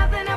nothing